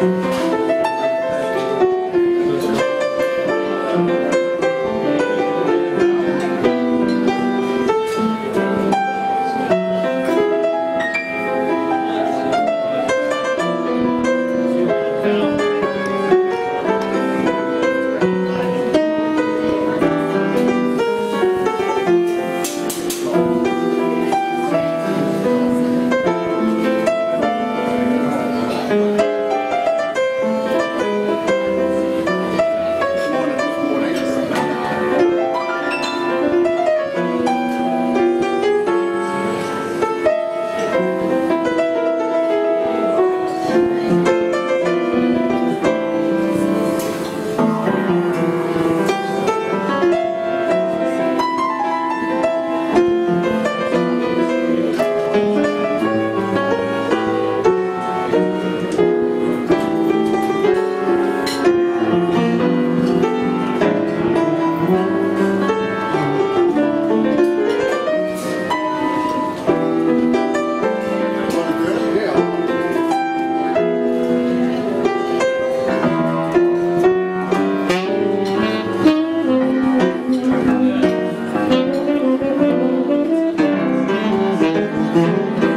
Música Música